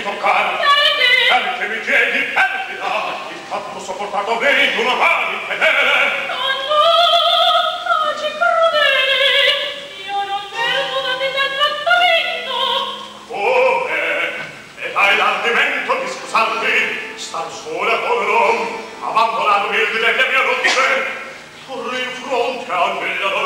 mi toccar perché mi chiedi perfida il fatto sopportato bene d'una mano infedele. Oh, Tanto taci io non verbo da te trattamento come? E dai l'ardimento di scusarmi. Star sola povero abbandonarmi il diletto mio non c'è corri in fronte a migliore